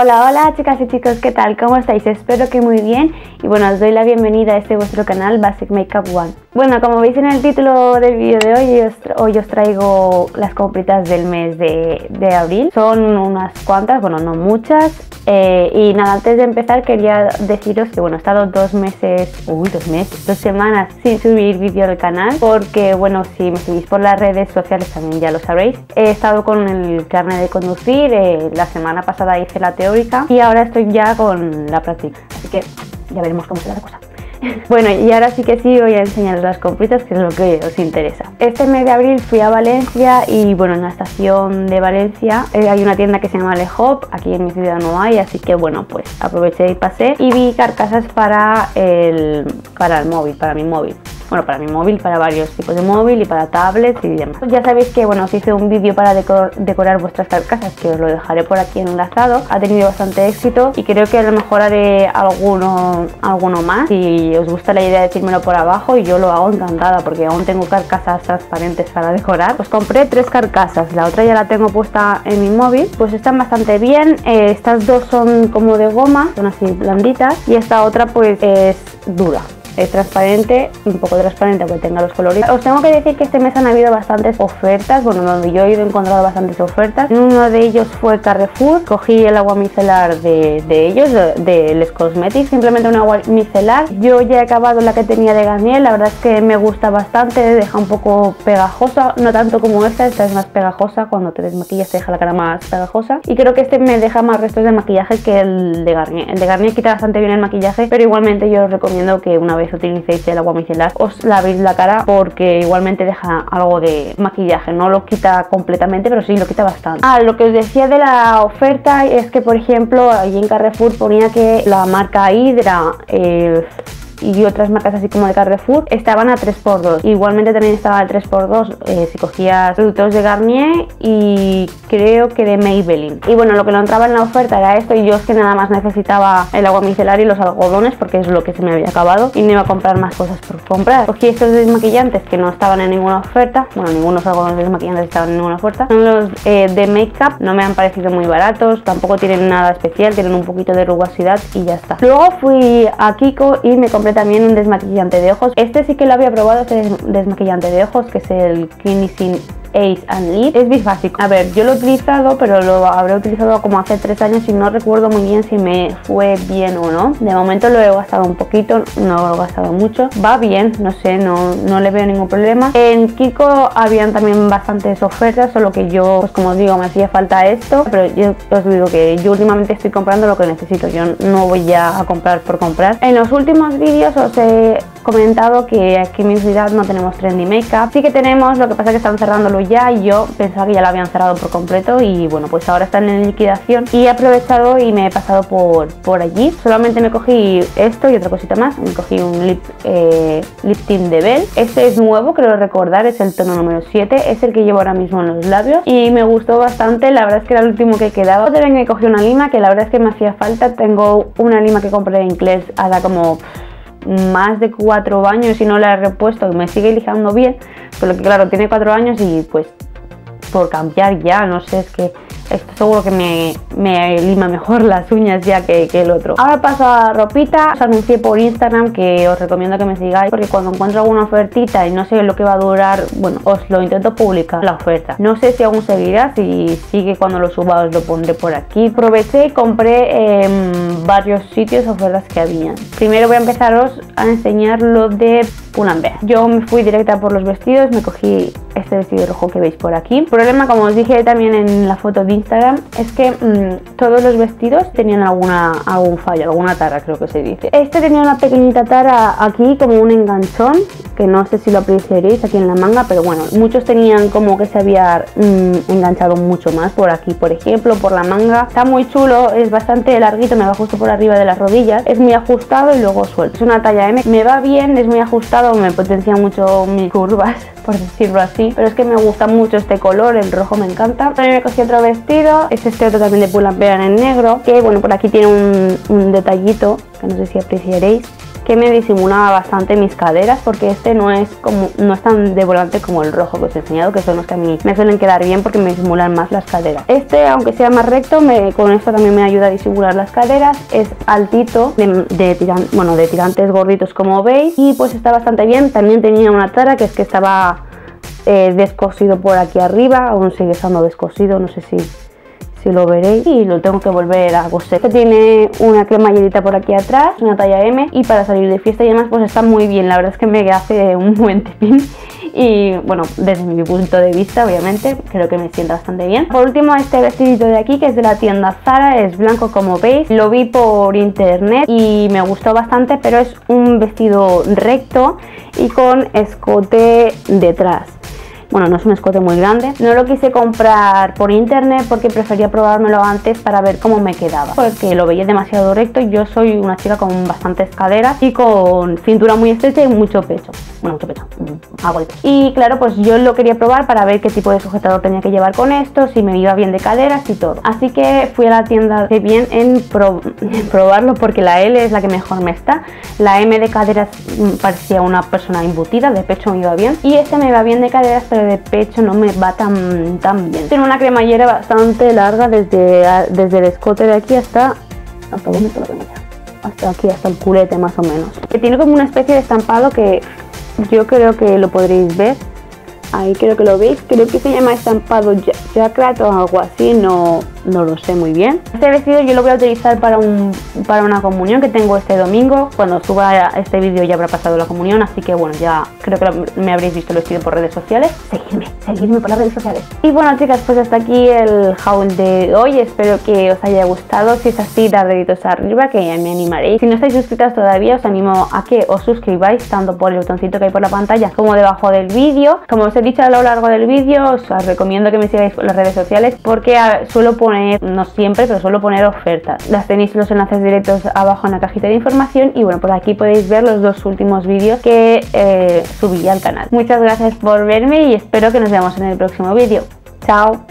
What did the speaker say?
Hola, hola chicas y chicos, ¿qué tal? ¿Cómo estáis? Espero que muy bien y bueno, os doy la bienvenida a este vuestro canal Basic Makeup One. Bueno, como veis en el título del vídeo de hoy, hoy os traigo las compritas del mes de, abril. Son unas cuantas, bueno, no muchas. Eh, y nada, antes de empezar quería deciros que bueno, he estado dos meses, uy, dos meses, dos semanas sin subir vídeo al canal porque bueno, si me seguís por las redes sociales también ya lo sabréis. He estado con el carnet de conducir, eh, la semana pasada hice la teoría y ahora estoy ya con la práctica. Así que ya veremos cómo se la cosa. Bueno, y ahora sí que sí voy a enseñaros las compritas, que es lo que os interesa. Este mes de abril fui a Valencia y bueno, en la estación de Valencia eh, hay una tienda que se llama Le Hop, aquí en mi ciudad no hay, así que bueno, pues aproveché y pasé y vi carcasas para el, para el móvil, para mi móvil bueno, para mi móvil, para varios tipos de móvil y para tablets y demás. Ya sabéis que, bueno, os hice un vídeo para decorar vuestras carcasas, que os lo dejaré por aquí enlazado. Ha tenido bastante éxito y creo que a lo mejor haré alguno, alguno más. Si os gusta la idea, decírmelo por abajo y yo lo hago encantada porque aún tengo carcasas transparentes para decorar. Pues compré tres carcasas, la otra ya la tengo puesta en mi móvil, pues están bastante bien. Eh, estas dos son como de goma, son así blanditas y esta otra pues es dura es transparente, un poco transparente aunque tenga los colores. Os tengo que decir que este mes han habido bastantes ofertas, bueno, donde yo he encontrado bastantes ofertas. Uno de ellos fue Carrefour, cogí el agua micelar de, ellos, de, Les Cosmetics, simplemente un agua micelar. Yo ya he acabado la que tenía de Garnier, la verdad es que me gusta bastante, deja un poco pegajosa, no tanto como esta, esta es más pegajosa, cuando te desmaquillas te deja la cara más pegajosa. Y creo que este me deja más restos de maquillaje que el de Garnier. El de Garnier quita bastante bien el maquillaje, pero igualmente yo os recomiendo que una vez utilicéis el agua micelar os lavéis la cara porque igualmente deja algo de maquillaje, no lo quita completamente pero sí lo quita bastante. Ah, lo que os decía de la oferta es que por ejemplo allí en Carrefour ponía que la marca Hydra eh, y otras marcas así como de Carrefour estaban a 3x2. Igualmente también estaba al 3x2 eh, si cogías productos de Garnier y creo que de Maybelline. Y bueno, lo que no entraba en la oferta era esto y yo es que nada más necesitaba el agua micelar y los algodones porque es lo que se me había acabado y no iba a comprar más cosas por comprar. Cogí estos desmaquillantes que no estaban en ninguna oferta, bueno, ninguno de los algodones desmaquillantes estaban en ninguna oferta. Son los eh, de Makeup, no me han parecido muy baratos, tampoco tienen nada especial, tienen un poquito de rugosidad y ya está. Luego fui a Kiko y me compré también un desmaquillante de ojos. Este sí que lo había probado, este desmaquillante de ojos, que es el Clinicine Ace and Lead es bifásico. A ver, yo lo he utilizado, pero lo habré utilizado como hace tres años y no recuerdo muy bien si me fue bien o no. De momento lo he gastado un poquito, no lo he gastado mucho. Va bien, no sé, no, no le veo ningún problema. En Kiko habían también bastantes ofertas, solo que yo, pues como os digo, me hacía falta esto. Pero yo os digo que yo últimamente estoy comprando lo que necesito, yo no voy ya a comprar por comprar. En los últimos vídeos os he comentado que aquí en mi ciudad no tenemos trendy makeup. Sí que tenemos, lo que pasa es que están cerrándolo ya y yo pensaba que ya lo habían cerrado por completo y bueno, pues ahora están en liquidación y he aprovechado y me he pasado por, por allí. Solamente me cogí esto y otra cosita más. Me cogí un lip, eh, lip tint de Bell. Este es nuevo, creo recordar, es el tono número 7. Es el que llevo ahora mismo en los labios y me gustó bastante. La verdad es que era el último que quedaba. También me cogí una lima que la verdad es que me hacía falta. Tengo una lima que compré en inglés hace como más de cuatro años y no la he repuesto y me sigue lijando bien, pero que claro, tiene cuatro años y pues por cambiar ya, no sé, es que esto seguro que me, me lima mejor las uñas ya que, el otro. Ahora paso a ropita. Os anuncié por Instagram que os recomiendo que me sigáis porque cuando encuentro alguna ofertita y no sé lo que va a durar, bueno, os lo intento publicar la oferta. No sé si aún seguirá, si sigue cuando lo suba os lo pondré por aquí. Aproveché y compré en varios sitios ofertas que había. Primero voy a empezaros a enseñar lo de Pull&Bear. Yo me fui directa por los vestidos, me cogí este vestido rojo que veis por aquí. El problema, como os dije también en la foto de Instagram, es que mm, todos los vestidos tenían alguna, algún fallo, alguna tara creo que se dice. Este tenía una pequeñita tara aquí, como un enganchón, que no sé si lo apreciaréis aquí en la manga, pero bueno, muchos tenían como que se había mm, enganchado mucho más por aquí, por ejemplo, por la manga. Está muy chulo, es bastante larguito, me va justo por arriba de las rodillas, es muy ajustado y luego suelto. Es una talla M, me va bien, es muy ajustado, me potencia mucho mis curvas, por decirlo así pero es que me gusta mucho este color, el rojo me encanta. También me cogí otro vestido, es este otro también de Pull en negro, que bueno, por aquí tiene un, un detallito, que no sé si apreciaréis, que me disimulaba bastante mis caderas porque este no es como no es tan devolante como el rojo que os he enseñado que son los que a mí me suelen quedar bien porque me disimulan más las caderas. Este aunque sea más recto con esto también me ayuda a disimular las caderas. Es altito de, bueno, de tirantes gorditos como veis y pues está bastante bien. También tenía una tara que es que estaba eh, descosido por aquí arriba aún sigue estando descosido no sé si si lo veréis. Y lo tengo que volver a coser. Tiene una cremallerita por aquí atrás, una talla M. Y para salir de fiesta y demás pues está muy bien, la verdad es que me hace un buen tepín. Y bueno, desde mi punto de vista obviamente creo que me sienta bastante bien. Por último este vestidito de aquí que es de la tienda Zara, es blanco como veis, lo vi por internet y me gustó bastante pero es un vestido recto y con escote detrás bueno, no es un escote muy grande. No lo quise comprar por internet porque prefería probármelo antes para ver cómo me quedaba. Porque lo veía demasiado recto y yo soy una chica con bastantes caderas y con cintura muy estrecha y mucho pecho. Bueno, pecho, mm, a golpe. Y claro, pues yo lo quería probar para ver qué tipo de sujetador tenía que llevar con esto, si me iba bien de caderas y todo. Así que fui a la tienda de bien en, probarlo porque la L es la que mejor me está. La M de caderas mm, parecía una persona embutida, de pecho me iba bien. Y este me iba bien de caderas, pero de pecho no me va tan, tan bien. Tiene una cremallera bastante larga desde, desde el escote de aquí hasta... ¿Hasta dónde la cremallera? Hasta aquí, hasta el culete más o menos. Que tiene como una especie de estampado que yo creo que lo podréis ver. Ahí creo que lo veis. Creo que se llama estampado Jacquard o algo así no no lo sé muy bien. Este vestido yo lo voy a utilizar para, un, para una comunión que tengo este domingo. Cuando suba este vídeo ya habrá pasado la comunión, así que bueno, ya creo que me habréis visto el vestido por redes sociales. Seguidme, seguidme por las redes sociales. Y bueno chicas, pues hasta aquí el haul de hoy. Espero que os haya gustado. Si es así, dar deditos arriba que me animaréis. Si no estáis suscritas todavía, os animo a que os suscribáis tanto por el botoncito que hay por la pantalla como debajo del vídeo. Como os he dicho a lo largo del vídeo, os recomiendo que me sigáis las redes sociales porque suelo poner no siempre, pero suelo poner ofertas. Las tenéis los enlaces directos abajo en la cajita de información y bueno, por aquí podéis ver los dos últimos vídeos que eh, subí al canal. Muchas gracias por verme y espero que nos veamos en el próximo vídeo. Chao.